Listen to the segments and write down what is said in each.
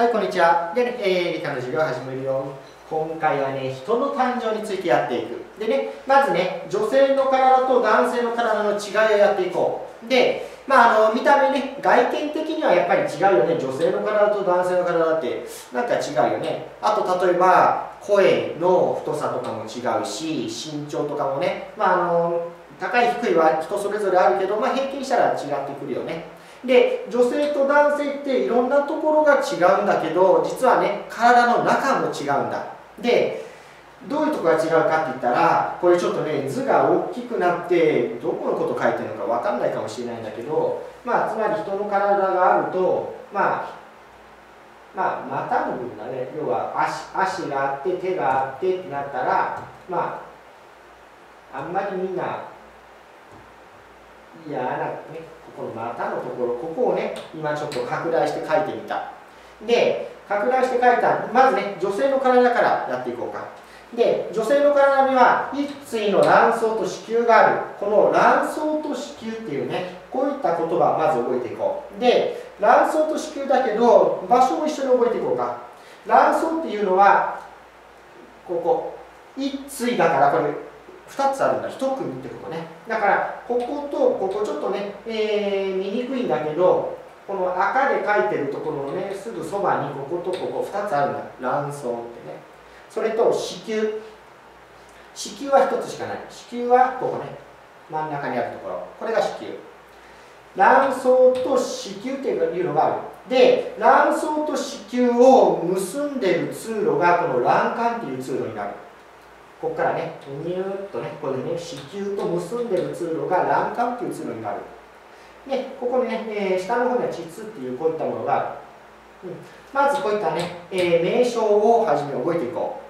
はい、こんにちは。でね、えー、理科の授業を始めるよ。今回はね、人の誕生についてやっていく。でね、まずね、女性の体と男性の体の違いをやっていこう。で、まあ、あの見た目ね、外見的にはやっぱり違うよね。女性の体と男性の体ってなんか違うよね。あと、例えば、声の太さとかも違うし、身長とかもね、まあ、あの高い低いは人それぞれあるけど、まあ、平均したら違ってくるよね。で女性と男性っていろんなところが違うんだけど実はね体の中も違うんだ。でどういうところが違うかって言ったらこれちょっとね図が大きくなってどこのこと書いてるのか分かんないかもしれないんだけどまあつまり人の体があるとまあまあ股の部分だね。要は足足があって手があってってなったらまああんまりみんな嫌なね。この股のところここをね今ちょっと拡大して書いてみた。で拡大して書いたまずね女性の体からやっていこうか。で女性の体には一対の卵巣と子宮がある。この卵巣と子宮っていうねこういった言葉をまず覚えていこう。で卵巣と子宮だけど場所も一緒に覚えていこうか。卵巣っていうのはここ一対だからこれ。2つあるんだ。1組ってことね。だからこことここちょっとね、えー、見にくいんだけどこの赤で書いてるところのねすぐそばにこことここ2つあるんだ。卵巣ってね。それと子宮。子宮は1つしかない。子宮はここね。真ん中にあるところ。これが子宮。卵巣と子宮っていうのがある。で卵巣と子宮を結んでる通路がこの卵管っていう通路になる。ここからねニューッとねここでね子宮と結んでる通路が卵管っていう通路になる。でここにね、えー、下の方には膣っていうこういったものがある、うん、まずこういったね、えー、名称をはじめ覚えていこ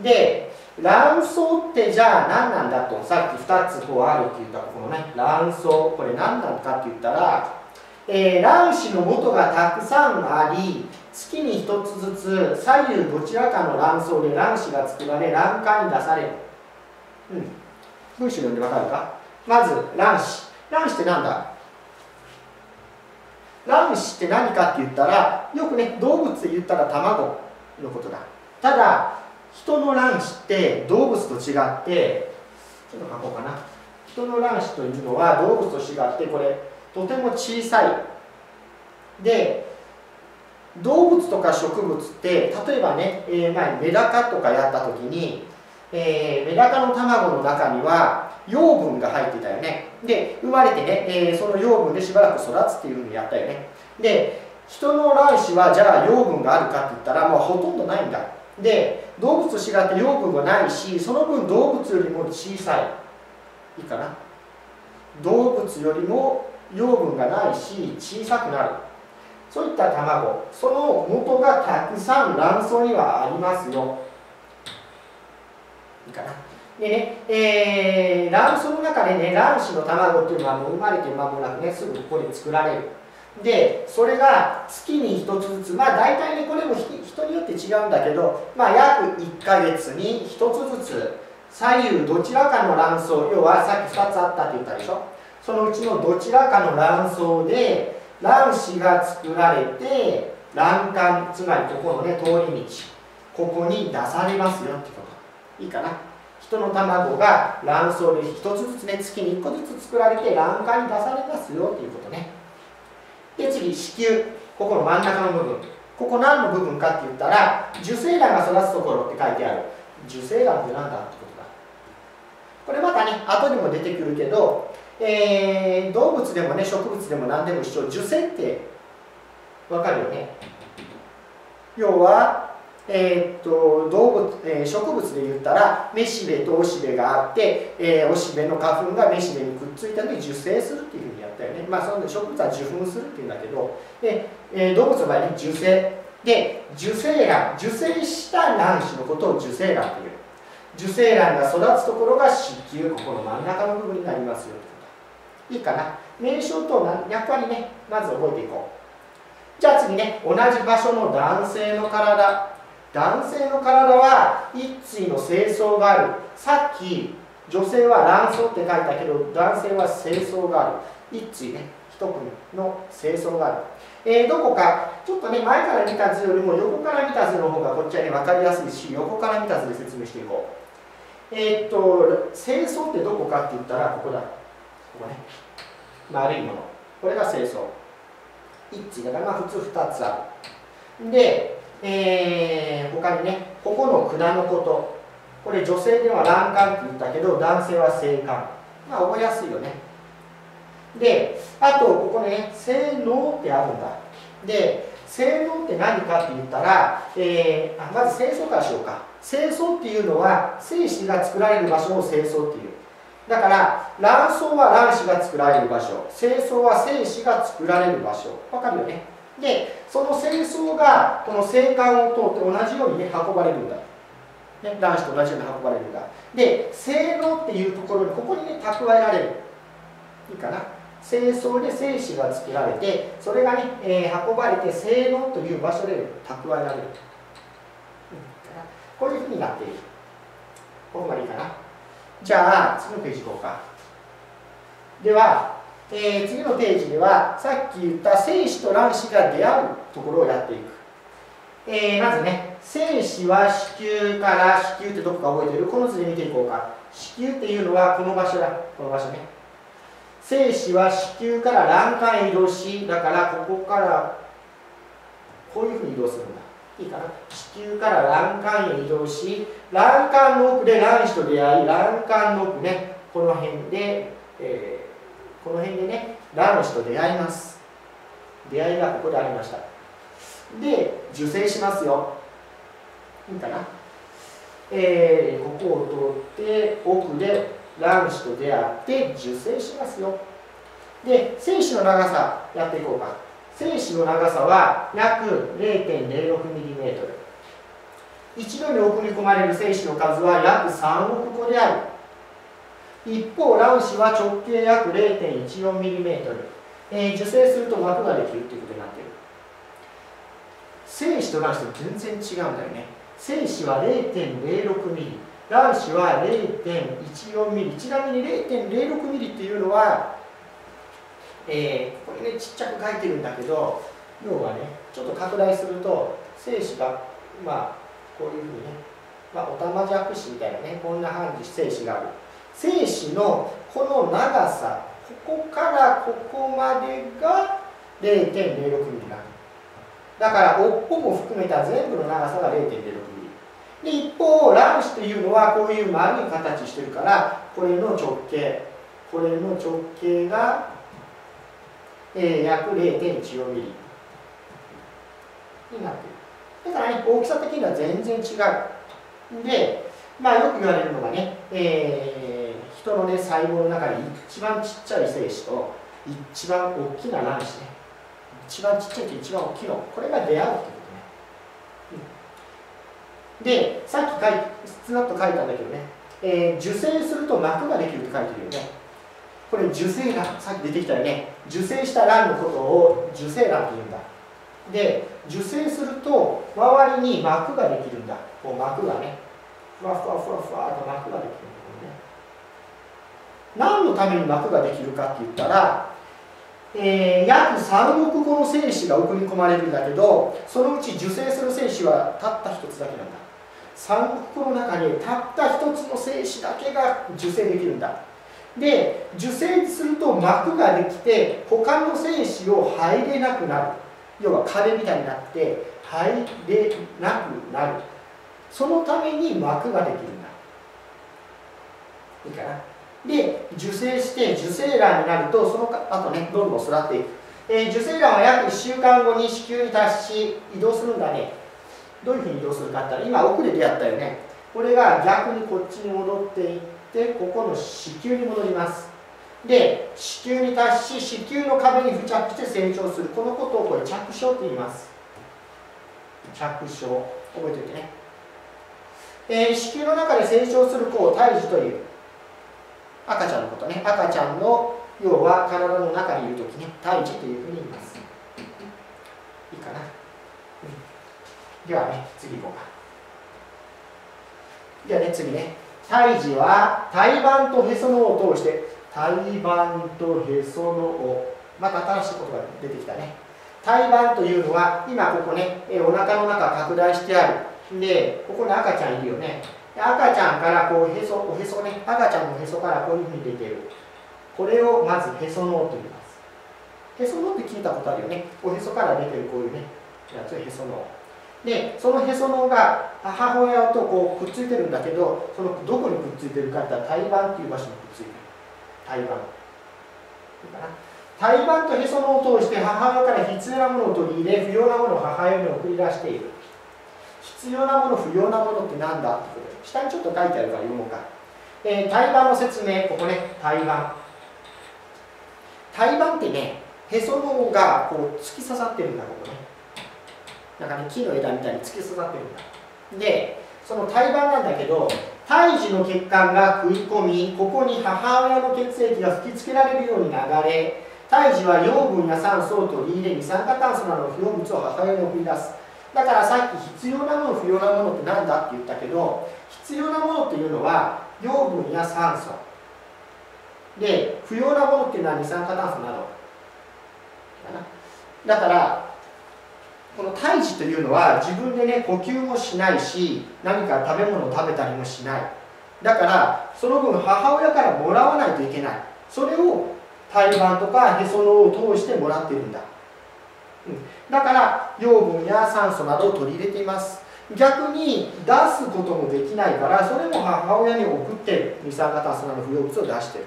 う。で卵巣ってじゃあ何なんだとさっき2つこうあるって言ったこのね卵巣これ何なのかって言ったら、えー、卵子の元がたくさんあり月に1つずつ左右どちらかの卵巣で卵子が作られ卵管に出される、うん、文章読んでわかるか？まず卵子。卵子って何だ？卵子って何かって言ったらよくね動物で言ったら卵のことだ。ただ人の卵子って動物と違ってちょっと書こうかな。人の卵子というのは動物と違ってこれとても小さい。で動物とか植物って例えばね、えー、前メダカとかやった時に、えー、メダカの卵の中には養分が入ってたよね。で生まれてね、えー、その養分でしばらく育つっていうふうにやったよね。で人の卵子はじゃあ養分があるかって言ったらもうほとんどないんだ。で動物と違って養分がないしその分動物よりも小さい。いいかな。動物よりも養分がないし小さくなる。そういった卵その元がたくさん卵巣にはありますよ。いいかな。でね、えー、卵巣の中でね卵子の卵っていうのはもう生まれて間もなくねすぐここで作られる。でそれが月に1つずつまあ大体ねこれも人によって違うんだけど、まあ、約1ヶ月に1つずつ左右どちらかの卵巣要はさっき2つあったって言ったでしょ？そのうちのどちらかの卵巣で卵子が作られて卵管つまりここのね通り道ここに出されますよってこと。いいかな。人の卵が卵巣で1つずつね月に1個ずつ作られて卵管に出されますよっていうことね。で次子宮。ここの真ん中の部分。ここ何の部分かって言ったら受精卵が育つところって書いてある。受精卵って何だってことだ。これまたね後にも出てくるけどえー、動物でもね植物でも何でも一緒。受精って分かるよね。要は、えー、っと動物、えー、植物で言ったらめしべとおしべがあって、えー、おしべの花粉がめしべにくっついた時受精するっていうふうにやったよね。まあその植物は受粉するっていうんだけどで、え、動物の場合に受精で受精卵受精した卵子のことを受精卵という。受精卵が育つところが子宮ここの真ん中の部分になりますよいいかな。名称と役割ねまず覚えていこう。じゃあ次ね同じ場所の男性の体。男性の体は一対の清掃がある。さっき女性は卵巣って書いたけど男性は清掃がある。一対ね一組の清掃がある、えー、どこかちょっとね前から見た図よりも横から見た図の方がこっちはね分かりやすいし横から見た図で説明していこう。えー、っと清掃ってどこかって言ったらここだ。ここね。丸いものこれが清掃。1だからまあ普通2つある。で、えー、他にねここの管のこと。これ女性では卵管って言ったけど男性は性管。まあ覚えやすいよね。であとここね性能ってあるんだ。で性能って何かって言ったら、えー、まず清掃からしようか。清掃っていうのは精子が作られる場所を清掃っていう。だから卵巣は卵子が作られる場所。清掃は精子が作られる場所。わかるよね？でその清掃がこの性管を通って同じようにね運ばれるんだ。ね、卵子と同じように運ばれるんだ。で性能っていうところにここにね蓄えられる。いいかな？清掃で精子が作られてそれがね、えー、運ばれて性能という場所で蓄えられる、うん、こういうふうになっている。ここまでいいかな？じゃあ次のページいこうか。では、えー、次のページではさっき言った精子と卵子が出会うところをやっていく、えー、まずね精子は子宮から子宮ってどこか覚えてる？この図で見ていこうか。子宮っていうのはこの場所だ。この場所ね。精子は子宮から卵管へ移動しだからここからこういうふうに移動するんだ。いいかな子宮から卵管へ移動し卵管の奥で卵子と出会い卵管の奥ねこの辺で、えー、この辺でね卵子と出会います。出会いがここでありました。で受精しますよ。いいかな、えー、ここを通って奥で卵子と出会って受精しますよ。で精子の長さやっていこうか。精子の長さは約 0.06mm 一度に送り込まれる精子の数は約3億個である。一方卵子は直径約 0.14mm、えー、受精すると膜ができるということになっている。精子と卵子と全然違うんだよね。精子は 0.06mm 卵子は 0.14mm ちなみに 0.06mm っていうのは、えー、これねちっちゃく書いてるんだけど要はねちょっと拡大すると精子がまあこういうふうにね、まあ、おたまじゃくしみたいなねこんな感じ精子がある。精子のこの長さここからここまでが 0.06mm なの。だから尾っぽも含めた全部の長さが 0.06mm で一方卵子というのはこういう丸い形してるからこれの直径。これの直径が、えー、約 0.14mm になって。いるだからね大きさ的には全然違う。でまあよく言われるのがね、えー、人のね細胞の中に一番ちっちゃい精子と一番大きな卵子ね。一番ちっちゃいと一番大きいの。これが出会うってことね、うん、でさっき書いつなっと書いたんだけどね、えー、受精すると膜ができるって書いてるよね。これ受精卵さっき出てきたよね。受精した卵のことを受精卵って言うんだ。で受精すると周りに膜ができるんだ。こう膜がね。ふわふわふわふわと膜ができるんだよね。何のために膜ができるかって言ったらえー、約3億個の精子が送り込まれるんだけどそのうち受精する精子はたった1つだけなんだ。3億個の中にたった1つの精子だけが受精できるんだ。で受精すると膜ができて他の精子を入れなくなる。要は壁みたいになって入れなくなる。そのために膜ができるんだ。いいかな？で受精して受精卵になるとその後ねどんどん育っていく、えー、受精卵は約1週間後に子宮に達し移動するんだね。どういうふうに移動するかって言ったら今奥で出会ったよね。これが逆にこっちに戻っていってでここの子宮に戻ります。で子宮に達し子宮の壁に付着して成長する。このことをこれ着床って言います。着床覚えておいてね、えー、子宮の中で成長する子を胎児という赤ちゃんのことね。赤ちゃんの要は体の中にいる時ね。胎児というふうに言います。いいかな、うん、ではね次行こうか。ではね次ね。胎児は胎盤とへその緒を通して胎盤とへその緒また新しいことが出てきたね。胎盤というのは今ここねお腹の中拡大してある。でここに赤ちゃんいるよね。赤ちゃんからこうへそおへそね。赤ちゃんのへそからこういうふうに出てる。これをまずへその緒と言います。へその緒って聞いたことあるよね。おへそから出てるこういうねやつへその。緒でそのへその緒が母親とこうくっついてるんだけどそのどこにくっついてるかって言ったら胎盤っていう場所にくっついてる。胎盤胎盤とへその緒を通して母親から必要なものを取り入れ不要なものを母親に送り出している。必要なもの不要なものって何だってこと。下にちょっと書いてあるから読もうか、えー、胎盤の説明。ここね。胎盤胎盤ってねへその緒がこう突き刺さってるんだここね。なんかね木の枝みたいに突き刺さってるんだ。でその胎盤なんだけど胎児の血管が食い込みここに母親の血液が吹きつけられるように流れ胎児は養分や酸素を取り入れ二酸化炭素などの不要物を母親に送り出す。だからさっき必要なもの不要なものって何だって言ったけど必要なものっていうのは養分や酸素。で不要なものっていうのは二酸化炭素などだからこの胎児というのは自分でね呼吸もしないし何か食べ物を食べたりもしない。だからその分母親からもらわないといけない。それを胎盤とかへその緒を通してもらってるんだ、うん、だから養分や酸素などを取り入れています。逆に出すこともできないからそれも母親に送って二酸化炭素など不要物を出してる。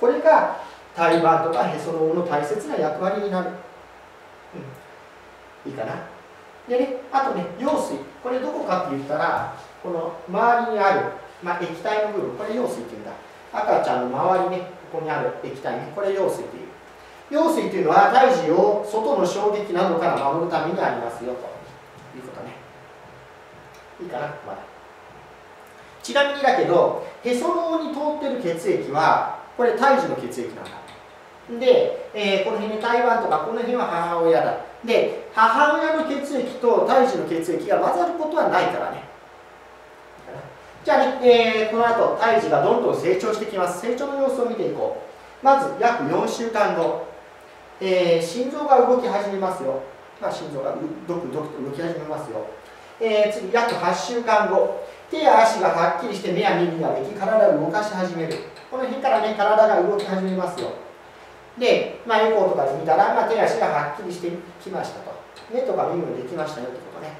これが胎盤とかへその緒の大切な役割になる。いいかな。でねあとね用水。これどこかって言ったらこの周りにある、まあ、液体の部分。これ用水っていうんだ。赤ちゃんの周りねここにある液体ね。これ用水っていう。用水っていうのは胎児を外の衝撃などから守るためにありますよと。いうことね。いいかなまだ。ちなみにだけどへその緒に通ってる血液はこれ胎児の血液なんだ。で、えー、この辺に台湾とかこの辺は母親だ。で母親の血液と胎児の血液が混ざることはないからね。じゃあね、えー、この後胎児がどんどん成長してきます。成長の様子を見ていこう。まず約4週間後、えー、心臓が動き始めますよ、まあ、心臓がドクドクと動き始めますよ、えー、次約8週間後。手や足がはっきりして目や耳ができ体を動かし始める。この辺からね体が動き始めますよ。で、まあ、エコーとかで見たら、まあ、手足がはっきりしてきましたと。目とか耳もできましたよってことね、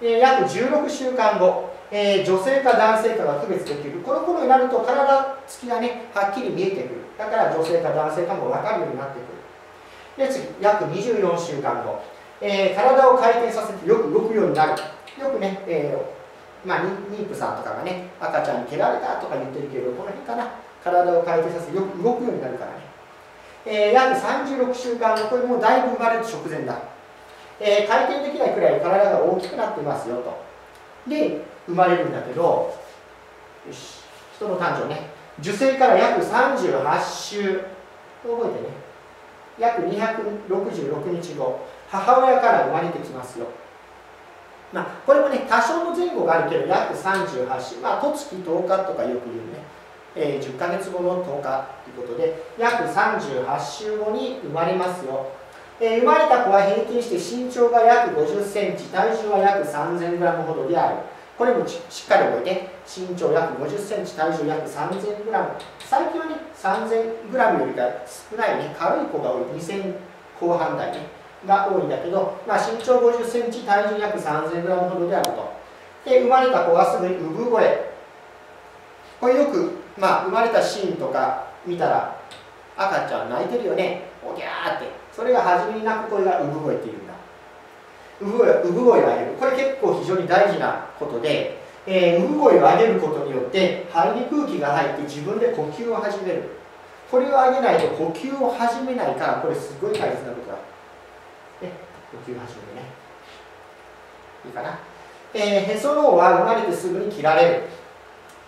えー、約16週間後、えー、女性か男性かが区別できる。この頃になると体つきがねはっきり見えてくる。だから女性か男性かも分かるようになってくる。で次約24週間後、えー、体を回転させてよく動くようになる。よくね、えー、まあ、妊婦さんとかがね赤ちゃんに蹴られたとか言ってるけどこの辺かな。体を回転させてよく動くようになるからね。えー、約36週間後。これもうだいぶ生まれる直前だ、えー、回転できないくらい体が大きくなってますよと。で生まれるんだけどよし人の誕生ね。受精から約38週。覚えてね。約266日後母親から生まれてきますよ。まあこれもね多少の前後があるけど約38週。まあ十月10日とかよく言うね。えー、10ヶ月後の10日ということで約38週後に生まれますよ、えー、生まれた子は平均して身長が約50センチ体重は約3000グラムほどである。これもしっかり覚えて。身長約50センチ体重約3000グラム。最近はね3000グラムよりか少ないね軽い子が多い。2000後半台ねが多いんだけど、まあ、身長50センチ体重約3000グラムほどであると。で生まれた子はすぐに産声。これよくまあ、生まれたシーンとか見たら赤ちゃん泣いてるよね。おぎゃーって。それが初めに泣く声が産声っていうんだ。産声産声を上げる。これ結構非常に大事なことで、えー、産声を上げることによって肺に空気が入って自分で呼吸を始める。これを上げないと呼吸を始めないからこれすごい大切なことだ、ね、呼吸を始めるね。いいかな、えー、へその緒は生まれてすぐに切られる。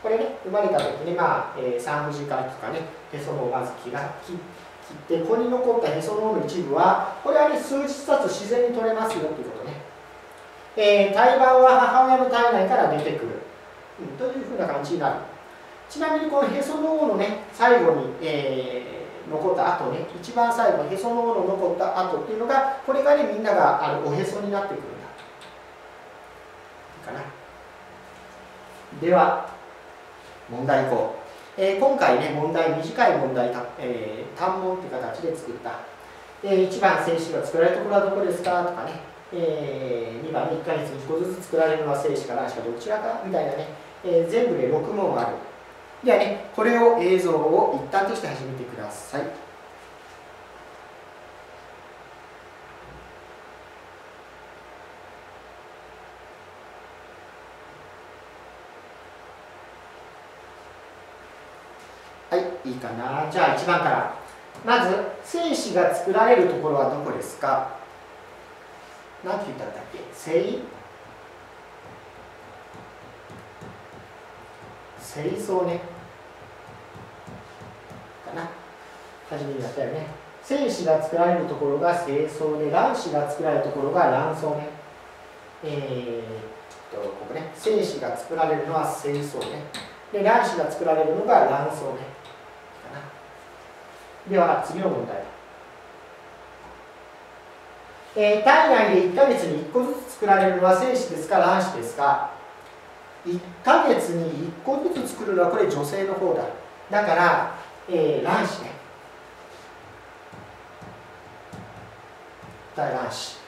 これね生まれた時にまあ、えー、産婦人科とかねへその緒をまず切ら切ってここに残ったへその緒の一部はこれはね数日経つ自然に取れますよということね、えー、胎盤は母親の体内から出てくる、うん、というふうな感じになる。ちなみにこのへその緒のね最後に、えー、残った後ね一番最後へその緒の残った後っていうのがこれがねみんながあるおへそになってくるんだ。いいかな。では問題いこう、えー、今回ね問題短い問題た、えー、単問っていう形で作った、えー、1番精子が作られるところはどこですかとかね、えー、2番1ヶ月に1個ずつ作られるのは精子か卵子かどちらかみたいなね、えー、全部で6問ある。ではねこれを映像を一旦として始めてください。はいいいかな。じゃあ1番から。まず精子が作られるところはどこですか？何て言ったんだっけ？精？清掃ね。かな？初めにやったよね。精子が作られるところが精巣で卵子が作られるところが卵巣ね。えー、っとここね。精子が作られるのは精巣ね。で卵子が作られるのが卵巣ね。では次の問題。えー、体内で1ヶ月に1個ずつ作られるのは精子ですか卵子ですか？1ヶ月に1個ずつ作るのはこれ女性の方だ。だから、えー、卵子ね。大卵子。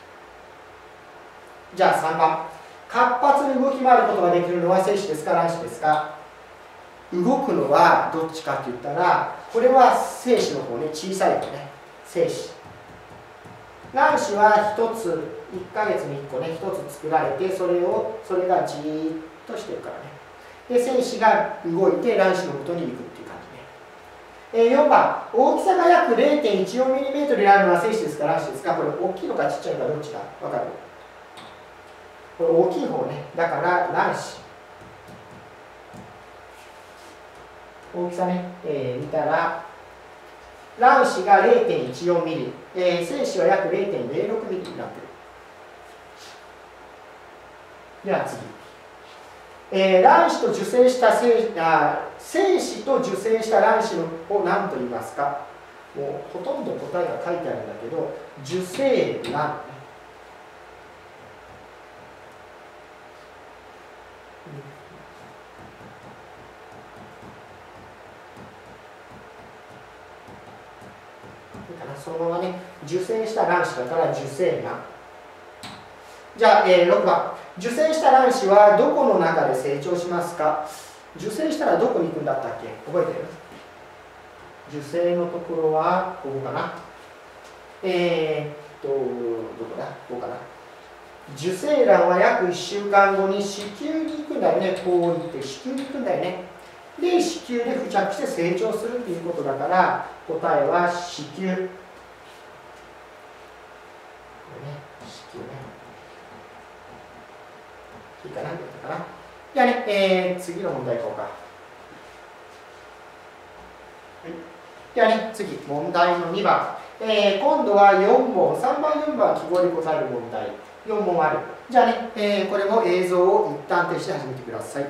じゃあ3番。活発に動き回ることができるのは精子ですか卵子ですか？動くのはどっちかって言ったらこれは精子の方ね小さい方ね。精子卵子は1つ1ヶ月に1個ね1つ作られてそれをそれがじーっとしてるからね。で精子が動いて卵子の元に行くっていう感じね、えー、4番大きさが約 0.14mm であるのは精子ですか？卵子ですか？これ大きいのかちっちゃいのかどっちか分かる？これ大きい方ね。だから卵子。大きさね、えー、見たら卵子が 0.14mm、えー、精子は約 0.06mm になってる。では次。えー、卵子と受精した精あ精子と受精した卵子を何と言いますか？もうほとんど答えが書いてあるんだけど受精卵。そのままね受精した卵子だから受精卵。じゃあ、えー、6番。受精した卵子はどこの中で成長しますか？受精したらどこに行くんだったっけ？覚えてる？受精のところはここかな。えー、っとどこだ？ここかな。受精卵は約1週間後に子宮に行くんだよね。こう行って子宮に行くんだよね。で子宮で付着して成長するっていうことだから答えは子宮、ね、子宮ねいいかなかなじゃあね、えー、次の問題いこうか。はい、ではね、次、問題の2番。えー、今度は4問、3番、4番は記号で答える問題。4問ある。じゃあね、えー、これも映像を一旦停止して始めてくださ。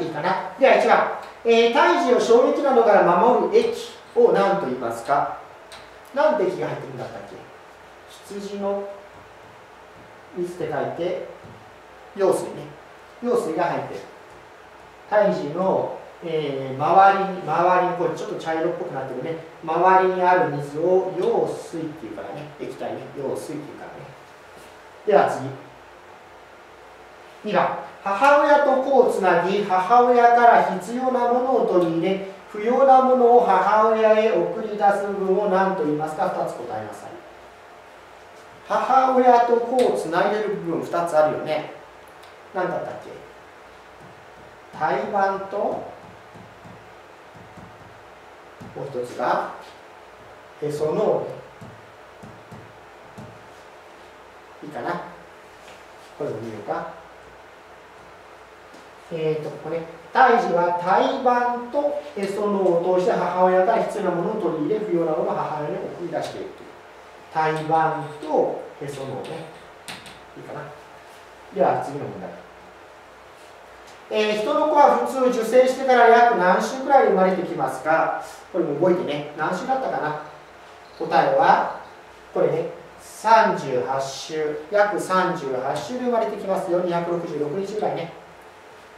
い、いいかな。では1番、えー、胎児を衝撃などから守る液を何と言いますか？何て液が入ってるんだったっけ？羊の水って書いて、用水ね。用水が入ってる。胎児の、えー、周りに、周りに、これちょっと茶色っぽくなってるね。周りにある水を用水っていうからね。液体ね。用水っていうからね。では次。2番。母親と子をつなぎ母親から必要なものを取り入れ不要なものを母親へ送り出す部分を何と言いますか2つ答えなさい。母親と子をつないでる部分2つあるよね。何だったっけ？胎盤ともう一つがへそのいいかな？これも見ようか。えーと、ここね胎児は胎盤とへその緒を通して母親から必要なものを取り入れ不要なものを母親に送り出しているという。胎盤とへその緒ね。いいかな。では次の問題。えー、人の子は普通受精してから約何週くらい生まれてきますか？これも覚えてね。何週だったかな？答えはこれね。38週約38週で生まれてきますよ。266日ぐらいね。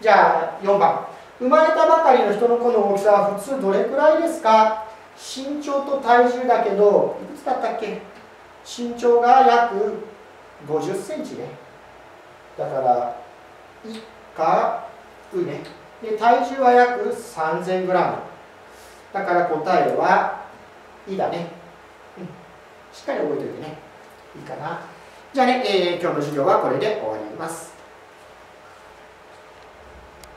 じゃあ4番。生まれたばかりの人の子の大きさは普通どれくらいですか？身長と体重だけどいくつだったっけ？身長が約50センチね。だから以下うね。で体重は約 3000g だから答えは「い」だね、うん、しっかり覚えておいてね。いいかな。じゃあね、えー、今日の授業はこれで終わります。